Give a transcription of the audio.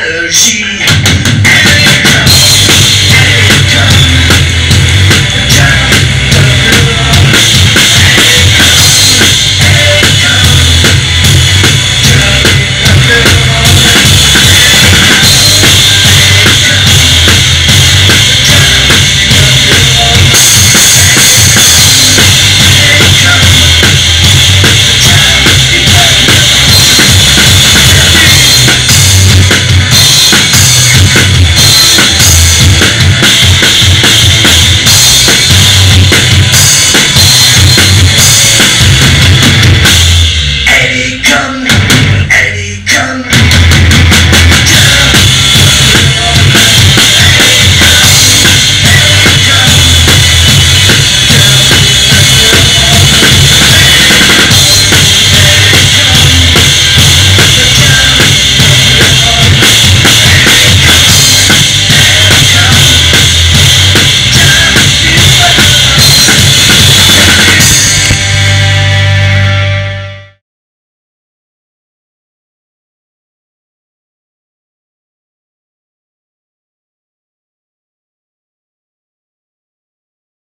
energy.